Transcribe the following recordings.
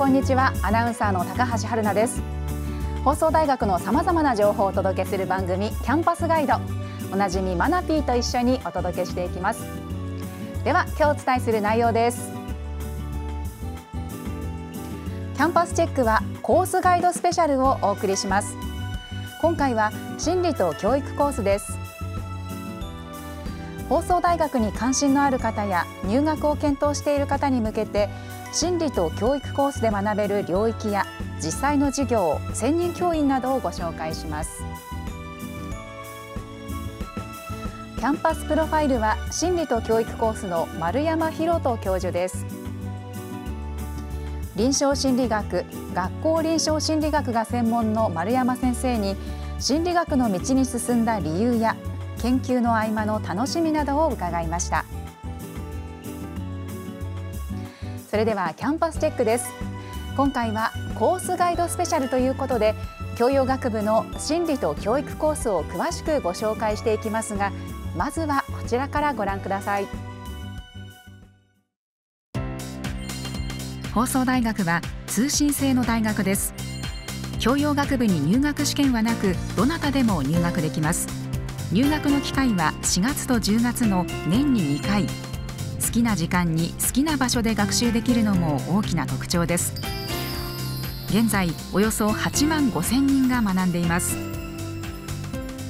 こんにちは。アナウンサーの高橋春奈です。放送大学のさまざまな情報をお届けする番組キャンパスガイド。おなじみマナピーと一緒にお届けしていきます。では今日お伝えする内容です。キャンパスチェックはコースガイドスペシャルをお送りします。今回は心理と教育コースです。放送大学に関心のある方や入学を検討している方に向けて心理と教育コースで学べる領域や実際の授業専任教員などをご紹介しますキャンパスプロファイルは心理と教育コースの丸山広人教授です臨床心理学学校臨床心理学が専門の丸山先生に心理学の道に進んだ理由や研究の合間の楽しみなどを伺いました。それではキャンパスチェックです。今回はコースガイドスペシャルということで教養学部の心理と教育コースを詳しくご紹介していきますがまずはこちらからご覧ください。放送大学は通信制の大学です。教養学部に入学試験はなくどなたでも入学できます。入学の機会は4月と10月の年に2回。好きな時間に好きな場所で学習できるのも大きな特徴です。現在およそ8万5千人が学んでいます。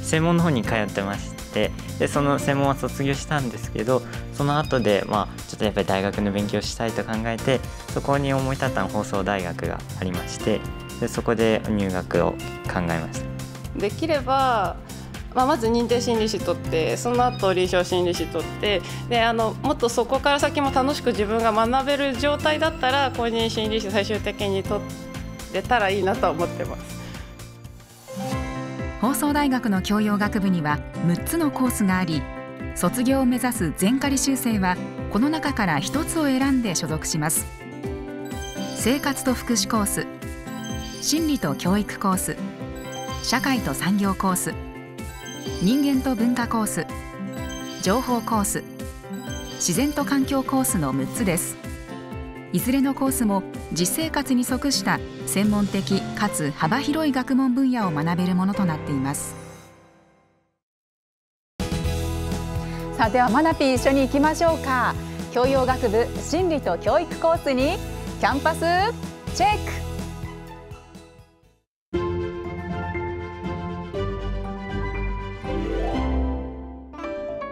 専門の方に通ってましてでその専門は卒業したんですけどその後でまあちょっとやっぱり大学の勉強したいと考えてそこに思い立った放送大学がありましてでそこで入学を考えました。できればまあ、まず認定心理師取ってその後臨床心理師取ってであのもっとそこから先も楽しく自分が学べる状態だったら公認心理師最終的に取れたらいいなと思ってます。放送大学の教養学部には6つのコースがあり卒業を目指す全仮修正はこの中から1つを選んで所属します生活と福祉コース心理と教育コース社会と産業コース人間と文化コース情報コース自然と環境コースの6つです。いずれのコースも実生活に即した専門的かつ幅広い学問分野を学べるものとなっています。さあではマナピー一緒に行きましょうか。教養学部心理と教育コースにキャンパスチェック。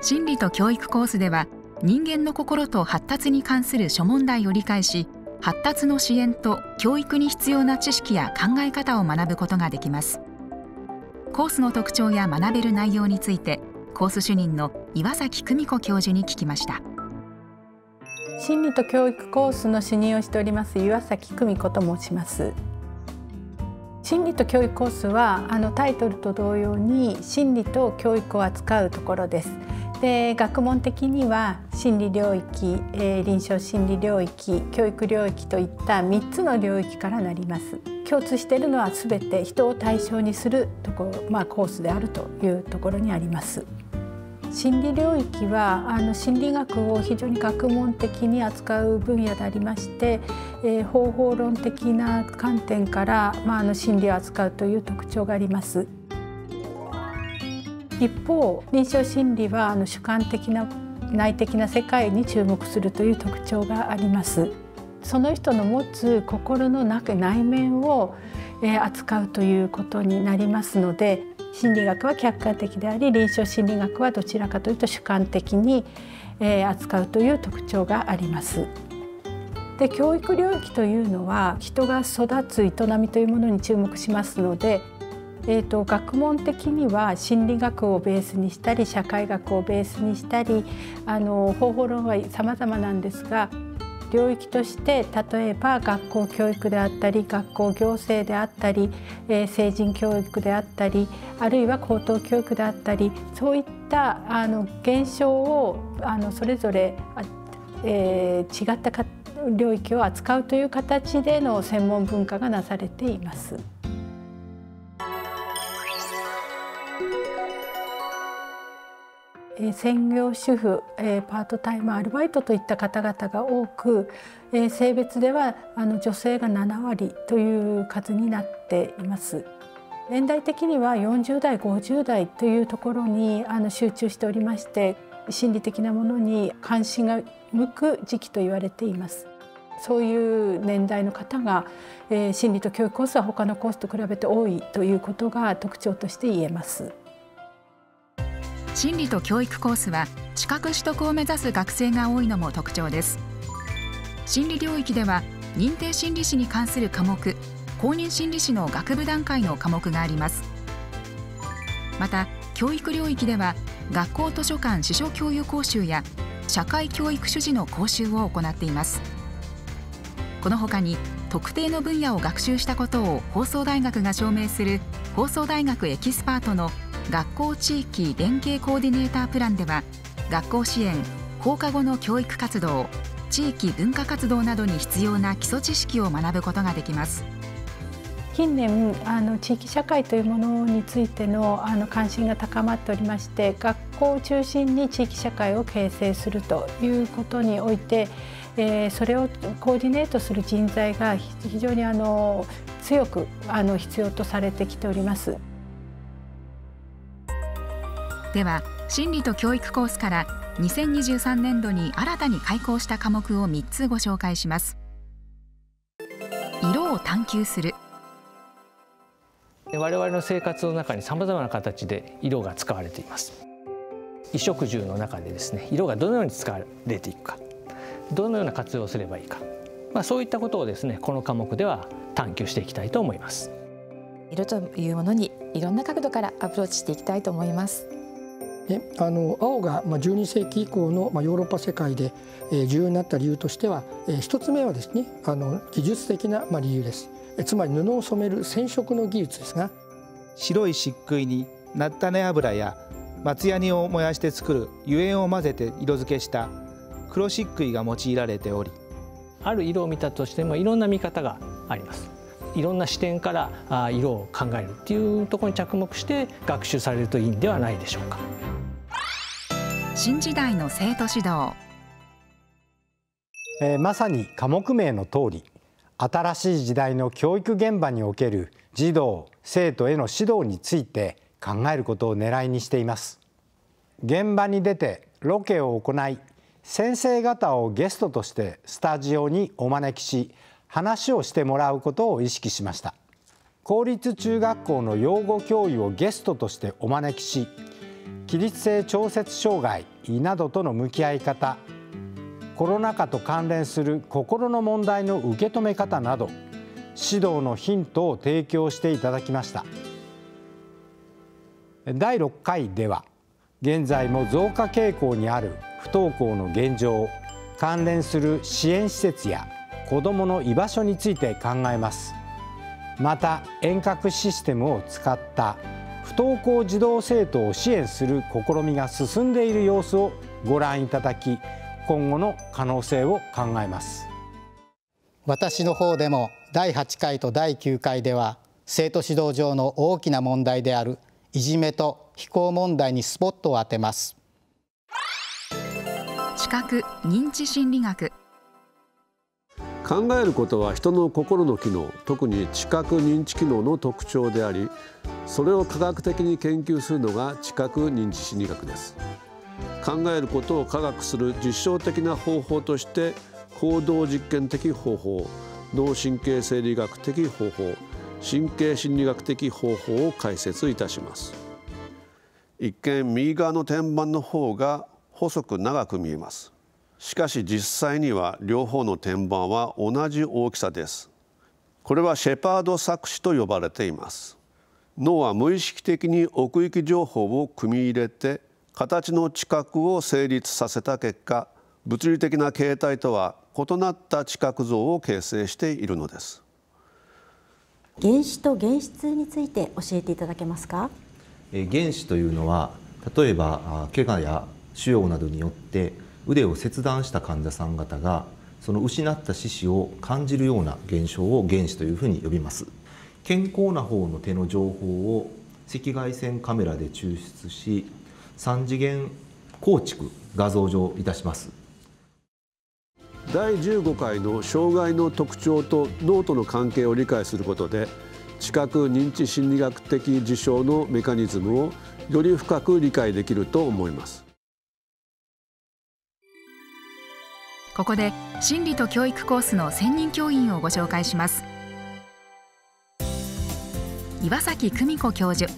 心理と教育コースでは人間の心と発達に関する諸問題を理解し発達の支援と教育に必要な知識や考え方を学ぶことができます。コースの特徴や学べる内容についてコース主任の岩崎久美子教授に聞きました。心理と教育コースの主任をしております岩崎久美子と申します。心理と教育コースはあのタイトルと同様に心理と教育を扱うところです。で学問的には心理領域、えー、臨床心理領域教育領域といった3つの領域からなります。共通しているのは全て人を対象にするところ、まあ、コースであるというところにあります。心理領域はあの心理学を非常に学問的に扱う分野でありまして、えー、方法論的な観点から、まあ、あの心理を扱うという特徴があります。一方臨床心理はあの主観的な内的な世界に注目するという特徴がありますその人の持つ心の中内面をえ扱うということになりますので心理学は客観的であり臨床心理学はどちらかというと主観的にえ扱うという特徴があります。で教育領域というのは人が育つ営みというものに注目しますのでえーと、学問的には心理学をベースにしたり社会学をベースにしたりあの方法論は様々なんですが領域として例えば学校教育であったり学校行政であったり、えー、成人教育であったりあるいは高等教育であったりそういったあの現象をあのそれぞれ、えー、違った領域を扱うという形での専門文化がなされています。専業主婦パートタイムアルバイトといった方々が多く性別ではあの女性が7割という数になっています。年代的には40代50代というところにあの集中しておりまして心理的なものに関心が向く時期と言われています。そういう年代の方が、えー、心理と教育コースは他のコースと比べて多いということが特徴として言えます。心理と教育コースは資格取得を目指す学生が多いのも特徴です。心理領域では認定心理師に関する科目公認心理師の学部段階の科目があります。また教育領域では学校図書館司書教諭講習や社会教育主事の講習を行っています。このほかに特定の分野を学習したことを放送大学が証明する放送大学エキスパートの学校地域連携コーディネータープランでは学校支援放課後の教育活動地域文化活動などに必要な基礎知識を学ぶことができます近年あの地域社会というものについてのあの関心が高まっておりまして学校を中心に地域社会を形成するということにおいて、えー、それをコーディネートする人材が非常にあの強くあの必要とされてきております。では心理と教育コースから2023年度に新たに開講した科目を3つご紹介します。色を探求する。我々の生活の中にさまざまな形で色が使われています。衣食住の中でですね色がどのように使われていくか。どのような活用をすればいいか、まあ、そういったことをですねこの科目では探求していきたいと思います。色というものにいろんな角度からアプローチしていきたいと思いますね、あの青が12世紀以降のヨーロッパ世界で重要になった理由としては一つ目はですねあの技術的な理由ですつまり布を染める染色の技術ですが白い漆喰に菜種油や松ヤニを燃やして作る油煙を混ぜて色付けした黒漆喰が用いられておりある色を見たとしてもいろんな見方がありますいろんな視点から色を考えるっていうところに着目して学習されるといいんではないでしょうか。新時代の生徒指導、えー、まさに科目名の通り新しい時代の教育現場における児童生徒への指導について考えることを狙いにしています。現場に出てロケを行い先生方をゲストとしてスタジオにお招きし話をしてもらうことを意識しました。公立中学校の養護教諭をゲストとしてお招きし起立性調節障害などとの向き合い方コロナ禍と関連する心の問題の受け止め方など指導のヒントを提供していただきました。第6回では現在も増加傾向にある不登校の現状関連する支援施設や子どもの居場所について考えます。また遠隔システムを使った不登校児童生徒を支援する試みが進んでいる様子をご覧いただき今後の可能性を考えます。私の方でも第8回と第9回では生徒指導上の大きな問題であるいじめと非行問題にスポットを当てます。知覚認知心理学考えることは人の心の機能特に知覚認知機能の特徴でありそれを科学的に研究するのが知覚認知心理学です。考えることを科学する実証的な方法として行動実験的方法脳神経生理学的方法神経心理学的方法を解説いたします。一見右側の天板の方が細く長く見えます。しかし実際には両方の天板は同じ大きさです。これはシェパード錯視と呼ばれています。脳は無意識的に奥行き情報を組み入れて形の知覚を成立させた結果物理的な形態とは異なった知覚像を形成しているのです。原子と原質について教えていただけますか？原子というのは例えば怪我や腫瘍などによって腕を切断した患者さん方がその失った四肢を感じるような現象を原子というふうに呼びます。健康な方の手の情報を赤外線カメラで抽出し3次元構築画像上いたします。第15回の障害の特徴と脳との関係を理解することで知覚認知心理学的事象のメカニズムをより深く理解できると思います。ここで心理と教育コースの専任教員をご紹介します。岩崎久美子教授。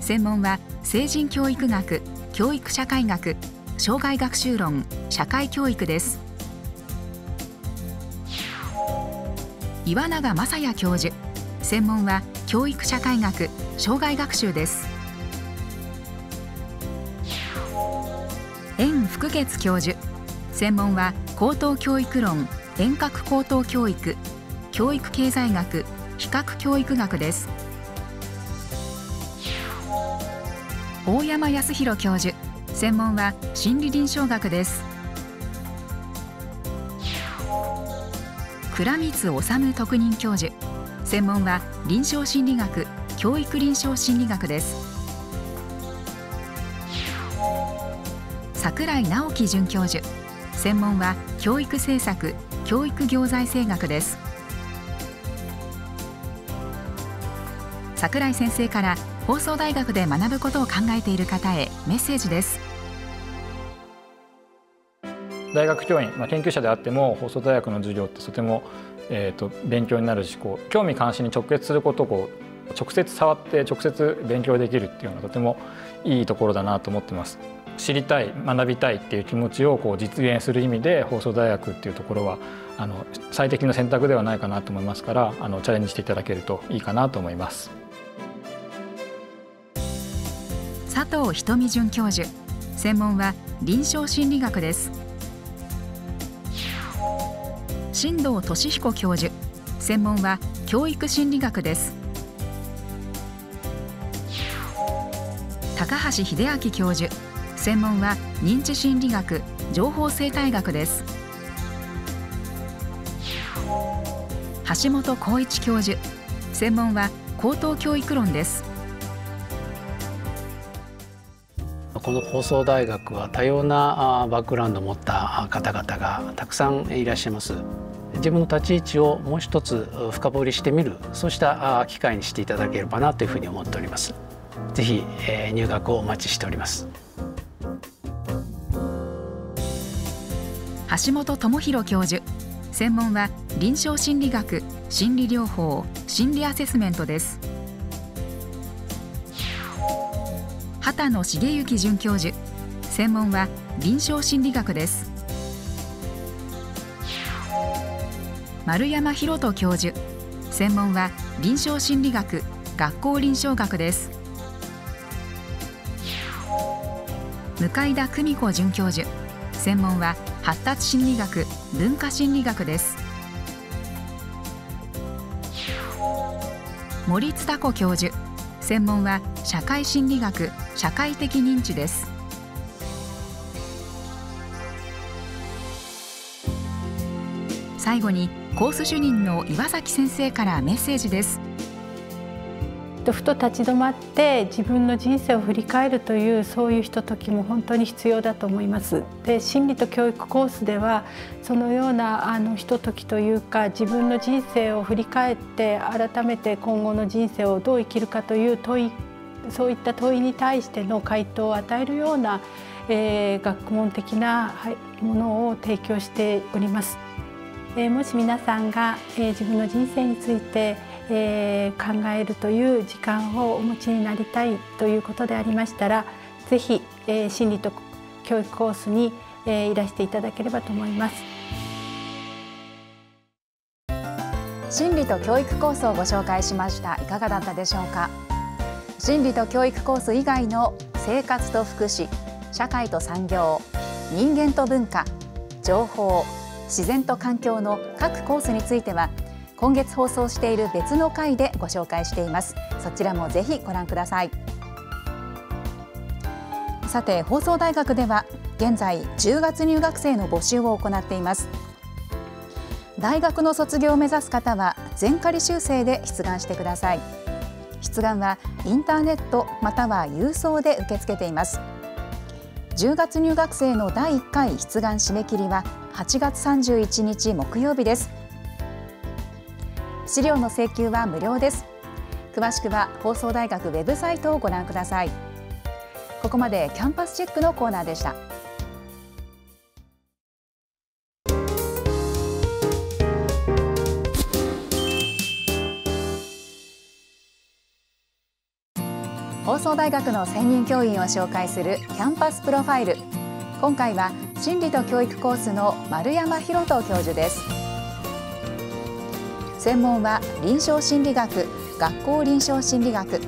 専門は成人教育学教育社会学障害学習論社会教育です。岩永正也教授。専門は教育社会学障害学習です。円福月教授。専門は高等教育論遠隔高等教育教育経済学比較教育学です。大山康弘教授専門は心理臨床学です。倉光治特任教授専門は臨床心理学教育臨床心理学です。櫻井直樹准教授専門は教育政策教育行財政学です櫻井先生から放送大学で学ぶことを考えている方へメッセージです大学教員、まあ、研究者であっても放送大学の授業ってとても、えーと、勉強になるしこう興味関心に直結することをこう直接触って直接勉強できるっていうのはとてもいいところだなと思ってます。知りたい学びたいっていう気持ちをこう実現する意味で放送大学っていうところはあの最適な選択ではないかなと思いますからあのチャレンジしていただけるといいかなと思います。佐藤瞳准教授専門は臨床心理学です新藤俊彦教授専門は教育心理学です高橋秀明教授専門は認知心理学情報生態学です。橋本光一教授。専門は高等教育論です。この放送大学は多様なバックグラウンドを持った方々がたくさんいらっしゃいます。自分の立ち位置をもう一つ深掘りしてみるそうした機会にしていただければなというふうに思っております。ぜひ入学をお待ちしております。橋本智博教授。専門は臨床心理学心理療法心理アセスメントです。畑野茂之准教授。専門は臨床心理学です。丸山博人教授。専門は臨床心理学学校臨床学です。向田久美子准教授。専門は発達心理学文化心理学です。森津多子教授専門は社会心理学社会的認知です。最後にコース主任の岩崎先生からメッセージです。とふと立ち止まって自分の人生を振り返るというそういうひとときも本当に必要だと思います。で心理と教育コースではそのようなあのひとときというか自分の人生を振り返って改めて今後の人生をどう生きるかという問いそういった問いに対しての回答を与えるような、えー、学問的なものを提供しております。えー、もし皆さんが、えー、自分の人生についてえー、考えるという時間をお持ちになりたいということでありましたらぜひ、えー、心理と教育コースに、えー、いらしていただければと思います。心理と教育コースをご紹介しましたいかがだったでしょうか？心理と教育コース以外の生活と福祉社会と産業人間と文化情報自然と環境の各コースについては今月放送している別の回でご紹介しています。そちらもぜひご覧ください。さて放送大学では現在10月入学生の募集を行っています。大学の卒業を目指す方は全仮修正で出願してください。出願はインターネットまたは郵送で受け付けています。10月入学生の第1回出願締め切りは8月31日木曜日です。資料の請求は無料です。詳しくは放送大学ウェブサイトをご覧ください。ここまでキャンパスチェックのコーナーでした。放送大学の専任教員を紹介するキャンパスプロファイル。今回は心理と教育コースの丸山広人教授です。専門は臨床心理学学校臨床心理学。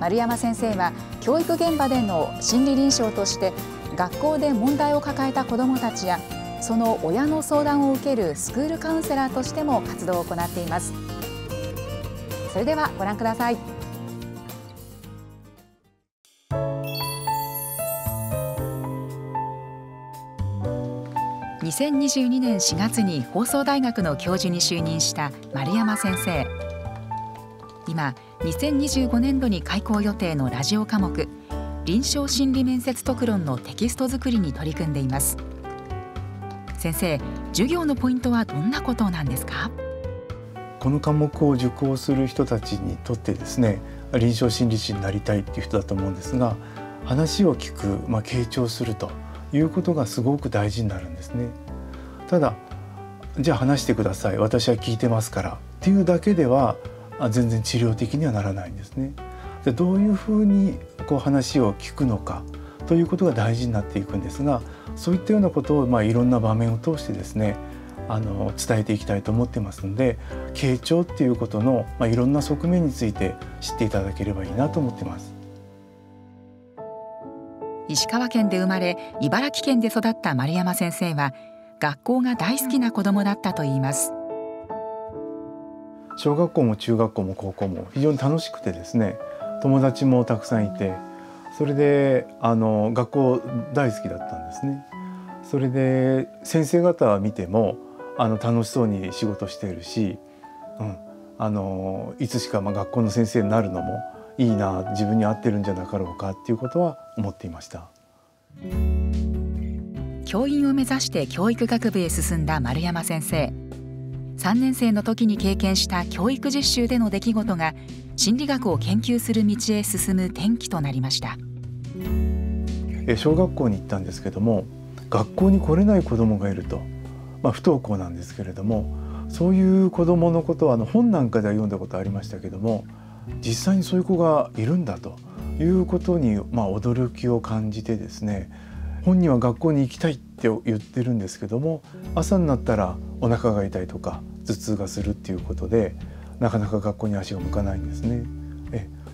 丸山先生は教育現場での心理臨床として学校で問題を抱えた子どもたちやその親の相談を受けるスクールカウンセラーとしても活動を行っています。それではご覧ください。2022年4月に放送大学の教授に就任した丸山先生。今2025年度に開講予定のラジオ科目臨床心理面接特論のテキスト作りに取り組んでいます。先生授業のポイントはどんなことなんですか？この科目を受講する人たちにとってですね臨床心理士になりたいっていう人だと思うんですが話を聞く、まあ、傾聴するということがすごく大事になるんですね。ただじゃあ話してください私は聞いてますからっていうだけでは全然治療的にはならないんですね。でどういうふうにこう話を聞くのかということが大事になっていくんですがそういったようなことをまあいろんな場面を通してですねあの伝えていきたいと思ってますので傾聴っていうことの、まあ、いろんな側面について知っていただければいいなと思ってます。石川県で生まれ茨城県で育った丸山先生は学校が大好きな子供だったといいます。小学校も中学校も高校も非常に楽しくてですね友達もたくさんいてそれであの学校大好きだったんですね。それで先生方は見てもあの楽しそうに仕事しているし、うん、あのいつしかま学校の先生になるのもいいな自分に合ってるんじゃなかろうかっていうことは思っていました。教員を目指して教育学部へ進んだ丸山先生。3年生の時に経験した教育実習での出来事が心理学を研究する道へ進む転機となりました。小学校に行ったんですけども学校に来れない子どもがいると、まあ、不登校なんですけれどもそういう子どものことはあの本なんかでは読んだことありましたけども実際にそういう子がいるんだということに、まあ、驚きを感じてですね本人は学校に行きたいって言ってるんですけども朝になったらお腹が痛いとか頭痛がするっていうことでなかなか学校に足が向かないんですね。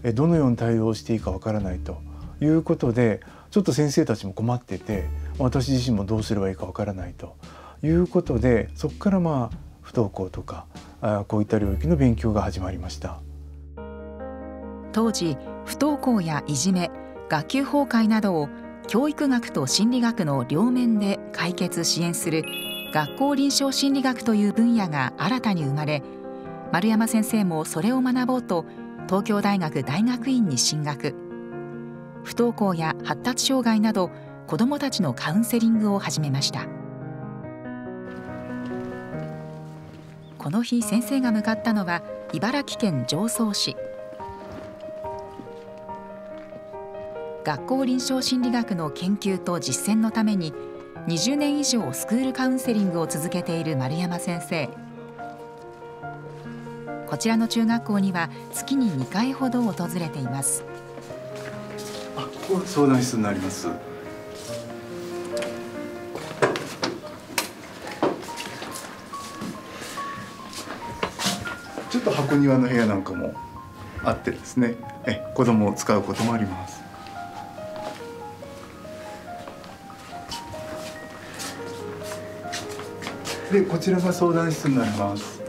えどのように対応していいかわからないということでちょっと先生たちも困ってて私自身もどうすればいいかわからないということでそこからまあ不登校とかあこういった領域の勉強が始まりました。当時不登校やいじめ学級崩壊などを教育学と心理学の両面で解決支援する学校臨床心理学という分野が新たに生まれ丸山先生もそれを学ぼうと東京大学大学院に進学。不登校や発達障害など子どもたちのカウンセリングを始めました。この日先生が向かったのは茨城県常総市。学校臨床心理学の研究と実践のために20年以上スクールカウンセリングを続けている丸山先生。こちらの中学校には月に2回ほど訪れています。あここ相談室になります。ちょっと箱庭の部屋なんかもあってですね。え子供を使うこともあります。でこちらが相談室になります。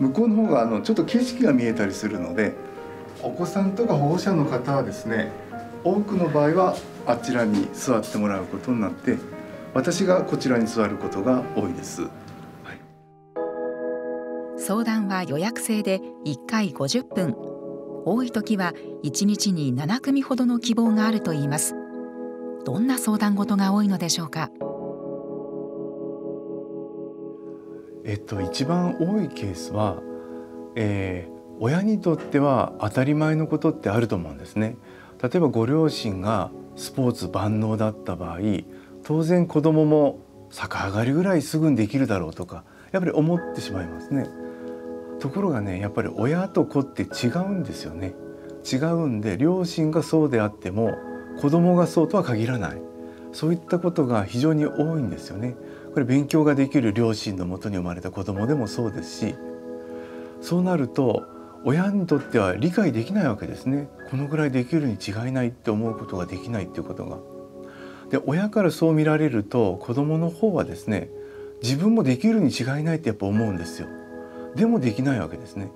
向こうの方があのちょっと景色が見えたりするのでお子さんとか保護者の方はですね多くの場合はあちらに座ってもらうことになって私がこちらに座ることが多いです、はい、相談は予約制で1回50分。多い時は1日に7組ほどの希望があるといいます。どんな相談事が多いのでしょうか？えっと一番多いケースは、えー、親にとっては当たり前のことってあると思うんですね。例えばご両親がスポーツ万能だった場合当然子供も逆上がりぐらいすぐにできるだろうとかやっぱり思ってしまいますね。ところがねやっぱり親と子って違うんですよね。違うんで両親がそうであっても子供がそうとは限らない。そういったことが非常に多いんですよね。これ勉強ができる両親のもとに生まれた子供でもそうですしそうなると親にとっては理解できないわけですねこのぐらいできるに違いないって思うことができないっていうことが。で親からそう見られると子供の方はですね自分もできるに違いないってやっぱ思うんですよ。でもできないわけですね。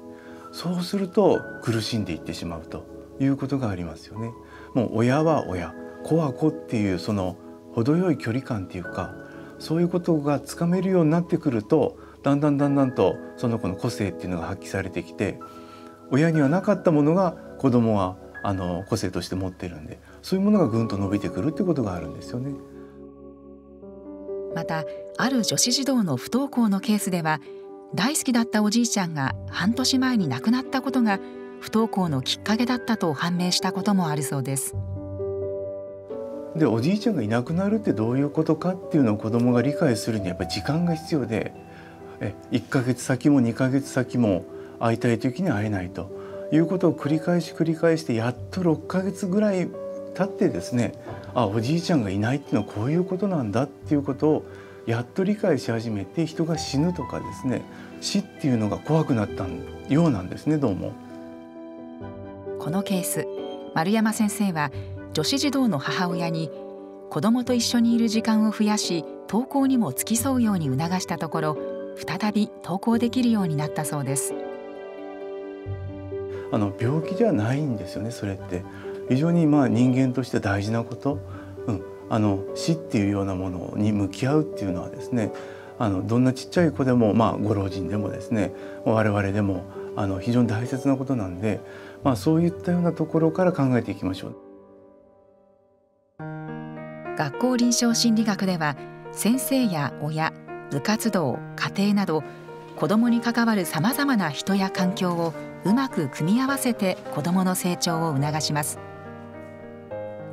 そうすると苦しんでいってしまうということがありますよね。もう親は親子は子っていうその程よい距離感っていうかそういうことがつかめるようになってくるとだんだんだんだんとその子の個性っていうのが発揮されてきて親にはなかったものが子供はあの個性として持ってるんでそういうものがぐんと伸びてくるってことがあるんですよね。またある女子児童の不登校のケースでは大好きだったおじいちゃんが半年前に亡くなったことが不登校のきっかけだったと判明したこともあるそうです。でおじいちゃんがいなくなるってどういうことかっていうのを子どもが理解するにはやっぱり時間が必要でえ1ヶ月先も2ヶ月先も会いたい時に会えないということを繰り返し繰り返してやっと6ヶ月ぐらい経ってですねあおじいちゃんがいないっていうのはこういうことなんだっていうことをやっと理解し始めて人が死ぬとかですね死っていうのが怖くなったようなんですねどうも。このケース丸山先生は女子児童の母親に子どもと一緒にいる時間を増やし登校にも付き添うように促したところ再び登校できるようになったそうです。あの病気ではないんですよねそれって非常にまあ人間として大事なこと、うん、あの死っていうようなものに向き合うっていうのはですねあのどんなちっちゃい子でも、まあ、ご老人でもですね我々でもあの非常に大切なことなんで、まあ、そういったようなところから考えていきましょう。学校臨床心理学では先生や親部活動家庭など子どもに関わるさまざまな人や環境をうまく組み合わせて子どもの成長を促します。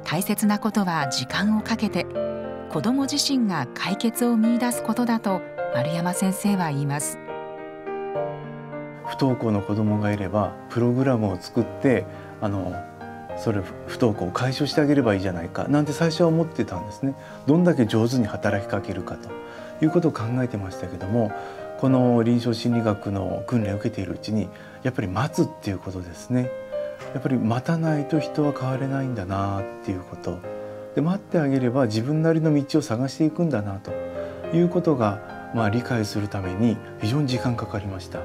大切なことは時間をかけて子ども自身が解決を見出すことだと丸山先生は言います。不登校の子どもがいればプログラムを作ってあのそれ不登校を解消してあげればいいじゃないかなんて最初は思ってたんですね。どんだけ上手に働きかけるかと。いうことを考えてましたけどもこの臨床心理学の訓練を受けているうちにやっぱり待つっていうことですね。やっぱり待たないと人は変われないんだなっていうこと。で待ってあげれば自分なりの道を探していくんだなと。いうことが、まあ、理解するために非常に時間かかりました。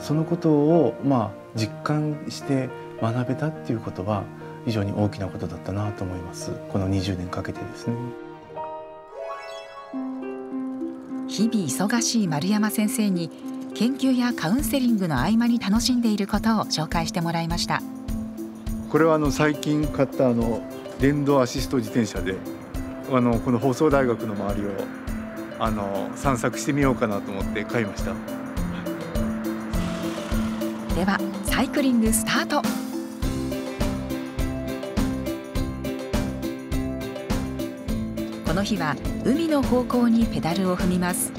そのことを、まあ、実感して学べたっていうことは非常に大きなことだったなと思います。この20年かけてですね。日々忙しい丸山先生に研究やカウンセリングの合間に楽しんでいることを紹介してもらいました。これはあの最近買ったあの電動アシスト自転車であのこの放送大学の周りをあの散策してみようかなと思って買いました。ではサイクリングスタートこの日は海の方向にペダルを踏みます。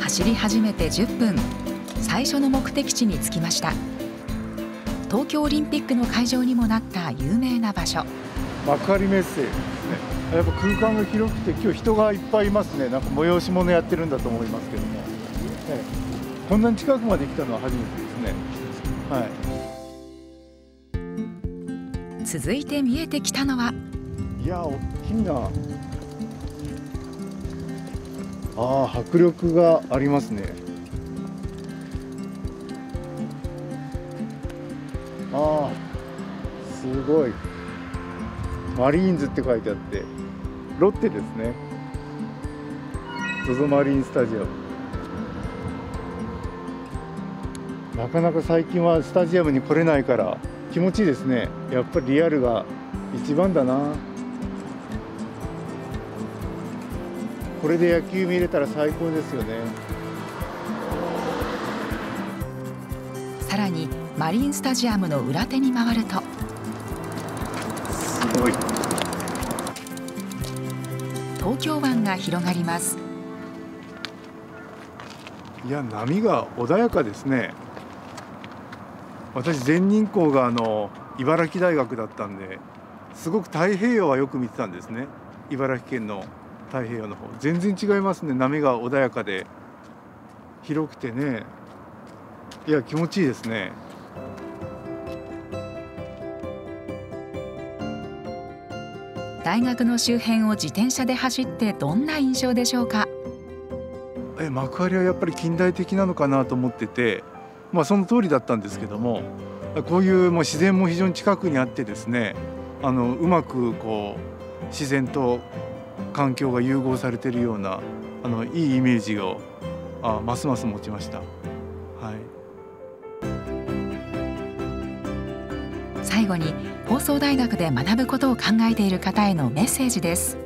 走り始めて10分。最初の目的地に着きました。東京オリンピックの会場にもなった有名な場所。幕張メッセです。ね やっぱ空間が広くて今日人がいっぱいいますね。なんか催し物やってるんだと思いますけども、ええ、こんなに近くまで来たのは初めてですね。はい。続いて見えてきたのは。いや大きいなああ迫力がありますね。ああすごい。マリーンズって書いてあってロッテですね。ZOZO マリンスタジアム。なかなか最近はスタジアムに来れないから気持ちいいですね。やっぱりリアルが一番だな。これで野球見れたら最高ですよね。さらにマリンスタジアムの裏手に回ると。すごい。東京湾が広がります。いや波が穏やかですね私全人校があの茨城大学だったんですごく太平洋はよく見てたんですね。茨城県の太平洋の方。全然違いますね。波が穏やかで広くてね。いや気持ちいいですね。大学の周辺を自転車で走ってどんな印象でしょうか？え幕張はやっぱり近代的なのかなと思っててまあその通りだったんですけどもこういうもう自然も非常に近くにあってですねあのうまくこう自然と環境が融合されているようなあのいいイメージをあますます持ちました。はい最後に放送大学で学ぶことを考えている方へのメッセージです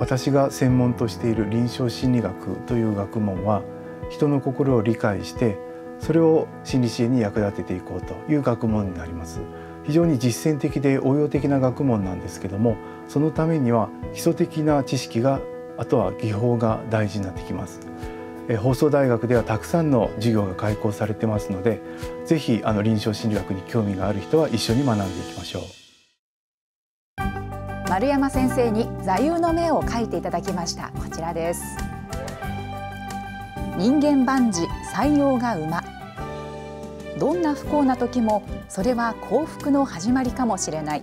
私が専門としている臨床心理学という学問は人の心を理解してそれを心理支援に役立てていこうという学問になります。非常に実践的で応用的な学問なんですけどもそのためには基礎的な知識があとは技法が大事になってきます。放送大学ではたくさんの授業が開講されてますのでぜひあの臨床心理学に興味がある人は一緒に学んでいきましょう。丸山先生に座右の銘を書いていただきました。こちらです。人間万事採用が馬。どんな不幸な時もそれは幸福の始まりかもしれない。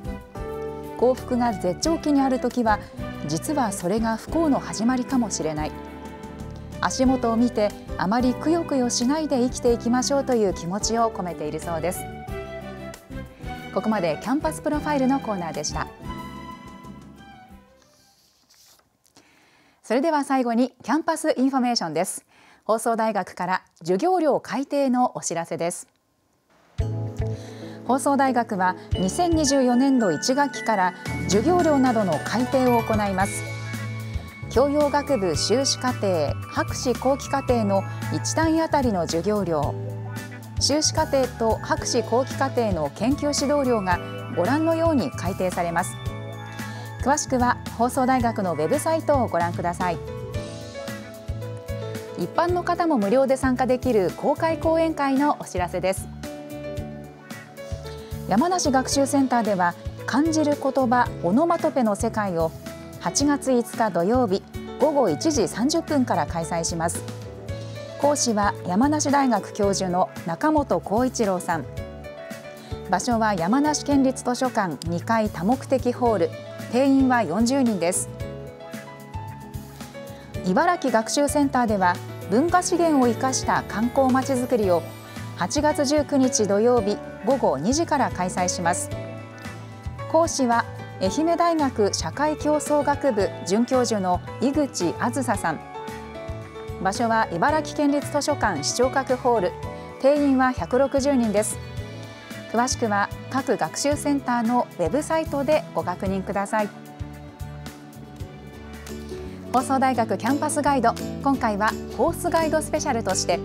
幸福が絶頂期にある時は実はそれが不幸の始まりかもしれない。足元を見てあまりくよくよしないで生きていきましょうという気持ちを込めているそうです。ここまでキャンパスプロファイルのコーナーでした。それでは最後にキャンパスインフォメーションです。放送大学から授業料改定のお知らせです。放送大学は2024年度1学期から授業料などの改定を行います。教養学部修士課程博士後期課程の1単位あたりの授業料。修士課程と博士後期課程の研究指導料がご覧のように改定されます。詳しくは放送大学のウェブサイトをご覧ください。一般の方も無料で参加できる公開講演会のお知らせです。山梨学習センターでは感じる言葉オノマトペの世界を8月5日土曜日午後1時30分から開催します。講師は山梨大学教授の中本光一郎さん。場所は山梨県立図書館2階多目的ホール。定員は40人です。茨城学習センターでは文化資源を生かした観光まちづくりを8月19日土曜日午後2時から開催します。講師は愛媛大学社会競争学部准教授の井口あずささん。場所は茨城県立図書館視聴覚ホール。定員は160人です。詳しくは各学習センターのウェブサイトでご確認ください。放送大学キャンパスガイド今回はコースガイドスペシャルとして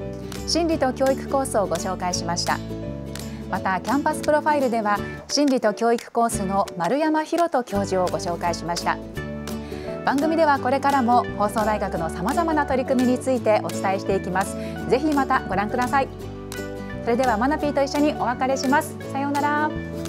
心理と教育コースをご紹介しました。またキャンパスプロファイルでは心理と教育コースの丸山広人教授をご紹介しました。番組ではこれからも放送大学のさまざまな取り組みについてお伝えしていきます。ぜひまたご覧ください。それではマナピーと一緒にお別れします。さようなら。